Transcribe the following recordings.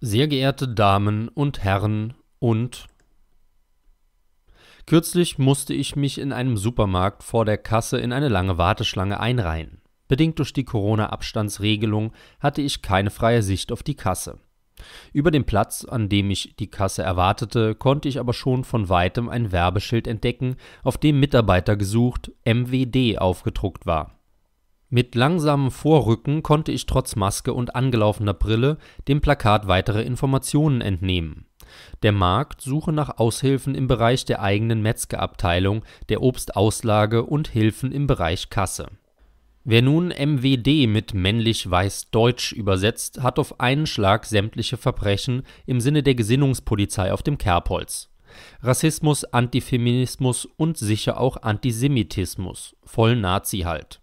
Sehr geehrte Damen und Herren und Kürzlich musste ich mich in einem Supermarkt vor der Kasse in eine lange Warteschlange einreihen. Bedingt durch die Corona-Abstandsregelung hatte ich keine freie Sicht auf die Kasse. Über dem Platz, an dem ich die Kasse erwartete, konnte ich aber schon von weitem ein Werbeschild entdecken, auf dem Mitarbeiter gesucht MWD aufgedruckt war. Mit langsamem Vorrücken konnte ich trotz Maske und angelaufener Brille dem Plakat weitere Informationen entnehmen. Der Markt suche nach Aushilfen im Bereich der eigenen Metzgerabteilung, der Obstauslage und Hilfen im Bereich Kasse. Wer nun MWD mit männlich weiß deutsch übersetzt, hat auf einen Schlag sämtliche Verbrechen im Sinne der Gesinnungspolizei auf dem Kerbholz. Rassismus, Antifeminismus und sicher auch Antisemitismus, voll Nazi halt.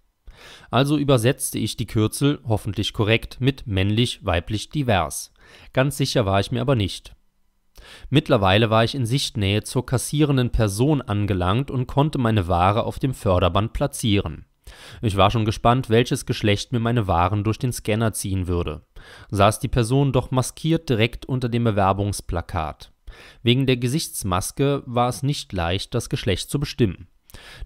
Also übersetzte ich die Kürzel, hoffentlich korrekt, mit männlich, weiblich, divers. Ganz sicher war ich mir aber nicht. Mittlerweile war ich in Sichtnähe zur kassierenden Person angelangt und konnte meine Ware auf dem Förderband platzieren. Ich war schon gespannt, welches Geschlecht mir meine Waren durch den Scanner ziehen würde. Saß die Person doch maskiert direkt unter dem Bewerbungsplakat. Wegen der Gesichtsmaske war es nicht leicht, das Geschlecht zu bestimmen.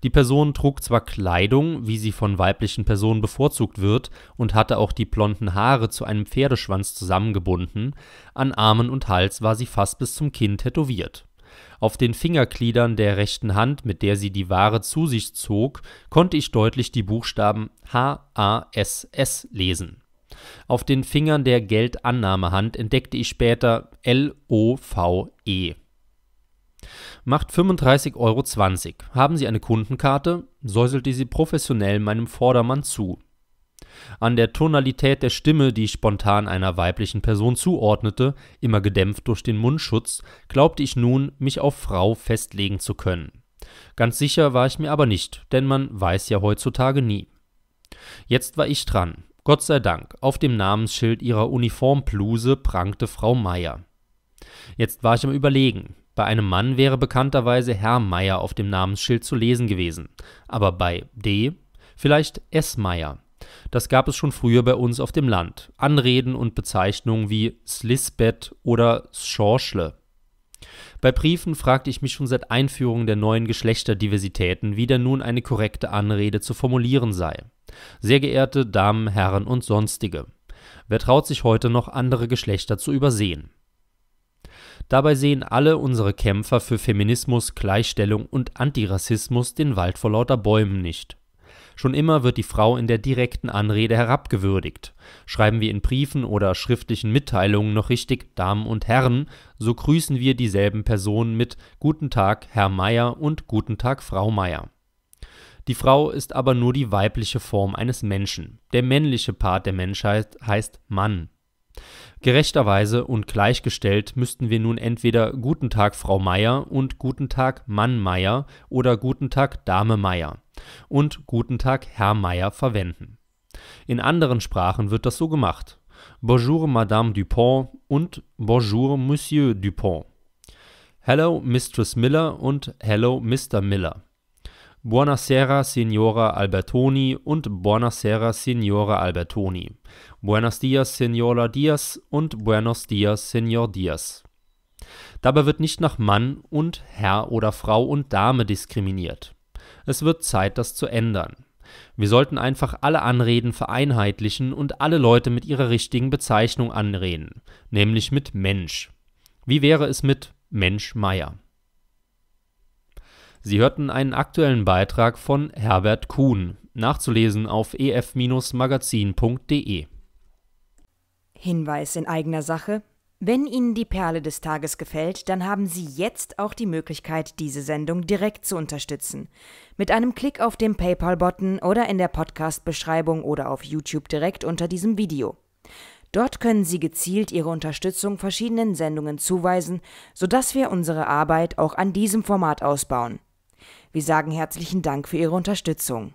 Die Person trug zwar Kleidung, wie sie von weiblichen Personen bevorzugt wird, und hatte auch die blonden Haare zu einem Pferdeschwanz zusammengebunden, an Armen und Hals war sie fast bis zum Kinn tätowiert. Auf den Fingergliedern der rechten Hand, mit der sie die Ware zu sich zog, konnte ich deutlich die Buchstaben H A S S lesen. Auf den Fingern der Geldannahmehand entdeckte ich später L O V E macht 35,20 Euro. Haben Sie eine Kundenkarte? säuselte sie professionell meinem Vordermann zu. An der Tonalität der Stimme, die ich spontan einer weiblichen Person zuordnete, immer gedämpft durch den Mundschutz, glaubte ich nun, mich auf Frau festlegen zu können. Ganz sicher war ich mir aber nicht, denn man weiß ja heutzutage nie. Jetzt war ich dran. Gott sei Dank, auf dem Namensschild ihrer Uniformbluse prangte Frau Meier. Jetzt war ich am Überlegen. Bei einem Mann wäre bekannterweise Herr Meier auf dem Namensschild zu lesen gewesen, aber bei D vielleicht S. Meier. Das gab es schon früher bei uns auf dem Land. Anreden und Bezeichnungen wie Slisbeth oder Schorschle. Bei Briefen fragte ich mich schon seit Einführung der neuen Geschlechterdiversitäten, wie denn nun eine korrekte Anrede zu formulieren sei. Sehr geehrte Damen, Herren und sonstige. Wer traut sich heute noch andere Geschlechter zu übersehen? Dabei sehen alle unsere Kämpfer für Feminismus, Gleichstellung und Antirassismus den Wald vor lauter Bäumen nicht. Schon immer wird die Frau in der direkten Anrede herabgewürdigt. Schreiben wir in Briefen oder schriftlichen Mitteilungen noch richtig Damen und Herren, so grüßen wir dieselben Personen mit Guten Tag, Herr Meier und Guten Tag, Frau Meier. Die Frau ist aber nur die weibliche Form eines Menschen. Der männliche Part der Menschheit heißt Mann. Gerechterweise und gleichgestellt müssten wir nun entweder Guten Tag Frau Meier und Guten Tag Mann Meier oder Guten Tag Dame Meier und Guten Tag Herr Meier verwenden. In anderen Sprachen wird das so gemacht. Bonjour Madame Dupont und Bonjour Monsieur Dupont. Hello Mistress Miller und Hello Mr. Miller. Buonasera Signora Albertoni und Buonasera Signora Albertoni. Buenos dias Signora Diaz und Buenos dias Signor Diaz. Dabei wird nicht nach Mann und Herr oder Frau und Dame diskriminiert. Es wird Zeit, das zu ändern. Wir sollten einfach alle Anreden vereinheitlichen und alle Leute mit ihrer richtigen Bezeichnung anreden, nämlich mit Mensch. Wie wäre es mit Mensch Meier? Sie hörten einen aktuellen Beitrag von Herbert Kuhn, nachzulesen auf ef-magazin.de. Hinweis in eigener Sache. Wenn Ihnen die Perle des Tages gefällt, dann haben Sie jetzt auch die Möglichkeit, diese Sendung direkt zu unterstützen. Mit einem Klick auf den PayPal-Button oder in der Podcast-Beschreibung oder auf YouTube direkt unter diesem Video. Dort können Sie gezielt Ihre Unterstützung verschiedenen Sendungen zuweisen, sodass wir unsere Arbeit auch an diesem Format ausbauen. Wir sagen herzlichen Dank für Ihre Unterstützung.